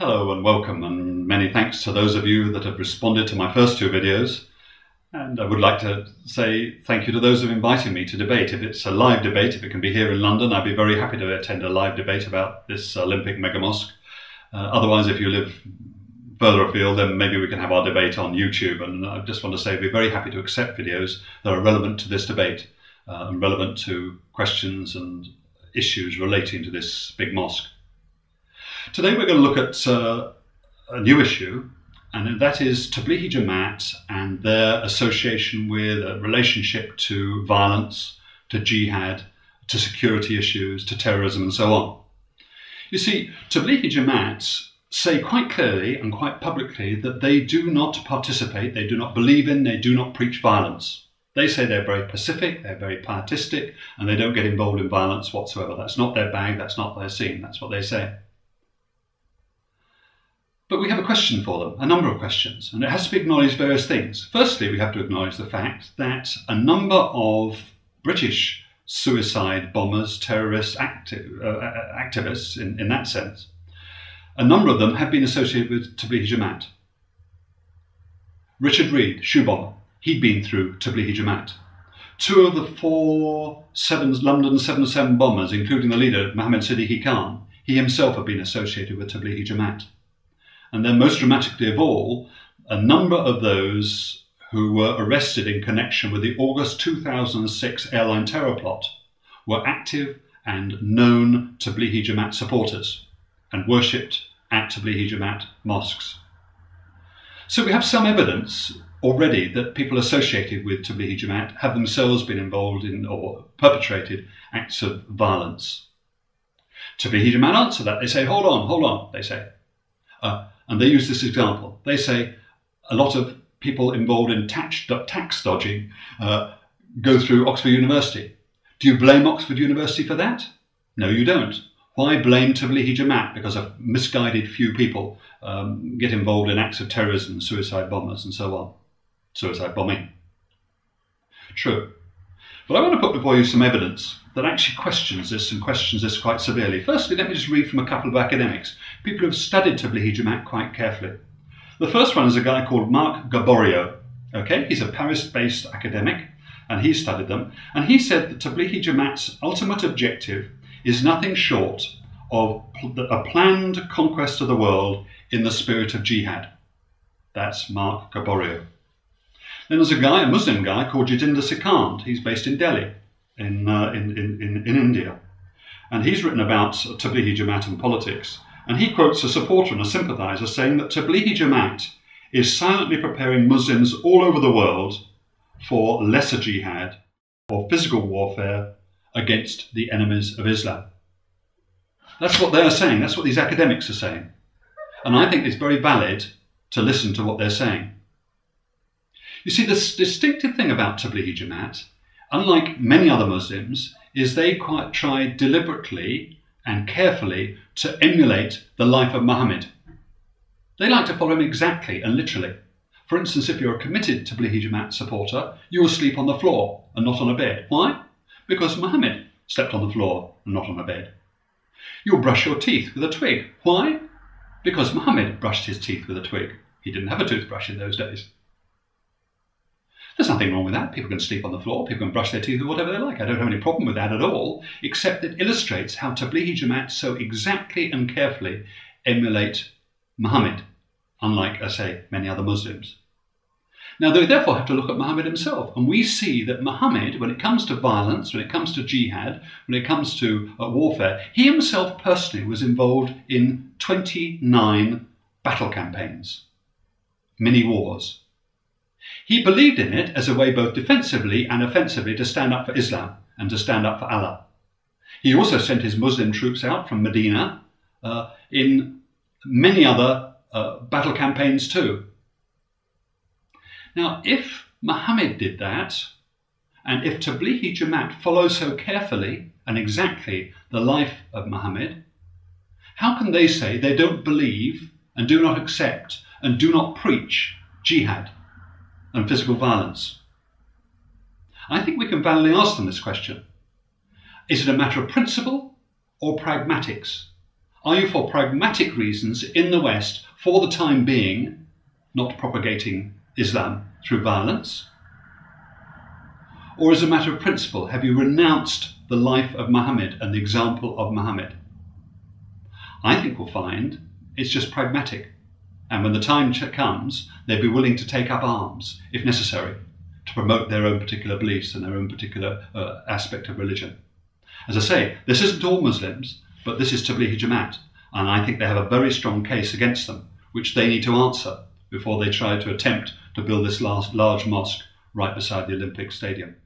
Hello and welcome, and many thanks to those of you that have responded to my first two videos. And I would like to say thank you to those who have invited me to debate. If it's a live debate, if it can be here in London, I'd be very happy to attend a live debate about this Olympic mega mosque. Uh, otherwise, if you live further afield, then maybe we can have our debate on YouTube. And I just want to say we're very happy to accept videos that are relevant to this debate uh, and relevant to questions and issues relating to this big mosque. Today we're going to look at uh, a new issue, and that is Tablighi Jamaat and their association with a relationship to violence, to jihad, to security issues, to terrorism, and so on. You see, Tablighi Jamaat say quite clearly and quite publicly that they do not participate, they do not believe in, they do not preach violence. They say they're very pacific, they're very pietistic, and they don't get involved in violence whatsoever. That's not their bag, that's not their scene, that's what they say. But we have a question for them, a number of questions, and it has to be acknowledged various things. Firstly, we have to acknowledge the fact that a number of British suicide bombers, terrorists, acti- uh, uh activists in, in that sense, a number of them have been associated with Tablighi Jamaat. Richard Reid, shoe bomber, he'd been through Tablighi Jamaat. Two of the four seven, London 7-7 bombers, including the leader, Mohammed Siddiqui Khan, he himself had been associated with Tablighi Jamaat. And then, most dramatically of all, a number of those who were arrested in connection with the August 2006 airline terror plot were active and known Tablighi Jamaat supporters and worshipped at Tablighi Jamaat mosques. So we have some evidence already that people associated with Tablighi Jamaat have themselves been involved in or perpetrated acts of violence. Tablighi Jamaat answer that. They say, hold on, hold on, they say. Uh, and they use this example. They say a lot of people involved in tax, tax dodging uh, go through Oxford University. Do you blame Oxford University for that? No, you don't. Why blame Tablighi Jamaat because a misguided few people um, get involved in acts of terrorism, suicide bombers, and so on? Suicide bombing. True. But I want to put before you some evidence that actually questions this and questions this quite severely. Firstly, let me just read from a couple of academics, people who have studied Tablighi Jamaat quite carefully. The first one is a guy called Marc Gaborieau. Okay, he's a Paris-based academic, and he studied them. And he said that Tablighi Jamaat's ultimate objective is nothing short of a planned conquest of the world in the spirit of jihad. That's Marc Gaborieau. Then there's a guy, a Muslim guy called Yoginder Sikand. He's based in Delhi, in, uh, in, in, in, in India. And he's written about Tablighi Jamaat and politics. And he quotes a supporter and a sympathizer saying that Tablighi Jamaat is silently preparing Muslims all over the world for lesser jihad or physical warfare against the enemies of Islam. That's what they're saying. That's what these academics are saying. And I think it's very valid to listen to what they're saying. You see, the distinctive thing about Tablighi Jamaat, unlike many other Muslims, is they quite try deliberately and carefully to emulate the life of Muhammad. They like to follow him exactly and literally. For instance, if you're a committed Tablighi Jamaat supporter, you will sleep on the floor and not on a bed. Why? Because Muhammad slept on the floor and not on a bed. You'll brush your teeth with a twig. Why? Because Muhammad brushed his teeth with a twig. He didn't have a toothbrush in those days. There's nothing wrong with that. People can sleep on the floor, people can brush their teeth, or whatever they like. I don't have any problem with that at all, except it illustrates how Tablighi Jamaat so exactly and carefully emulate Muhammad, unlike, I say, many other Muslims. Now, they therefore have to look at Muhammad himself, and we see that Muhammad, when it comes to violence, when it comes to jihad, when it comes to uh, warfare, he himself personally was involved in 29 battle campaigns, mini wars. He believed in it as a way both defensively and offensively to stand up for Islam and to stand up for Allah. He also sent his Muslim troops out from Medina uh, in many other uh, battle campaigns too. Now, if Muhammad did that, and if Tablighi Jamaat follows so carefully and exactly the life of Muhammad, how can they say they don't believe and do not accept and do not preach jihad? And physical violence? I think we can validly ask them this question. Is it a matter of principle or pragmatics? Are you for pragmatic reasons in the West, for the time being, not propagating Islam through violence? Or as a matter of principle, have you renounced the life of Muhammad and the example of Muhammad? I think we'll find it's just pragmatic. And when the time comes, they'd be willing to take up arms, if necessary, to promote their own particular beliefs and their own particular uh, aspect of religion. As I say, this isn't all Muslims, but this is Tablighi Jamaat, and I think they have a very strong case against them, which they need to answer before they try to attempt to build this last large mosque right beside the Olympic Stadium.